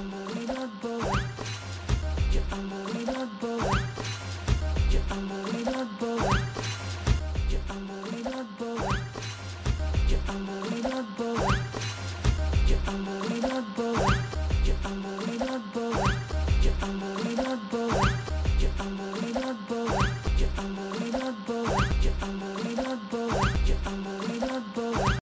You're unbelievable. You're unbelievable. You're unbelievable. You're unbelievable. You're unbelievable. You're unbelievable. You're unbelievable.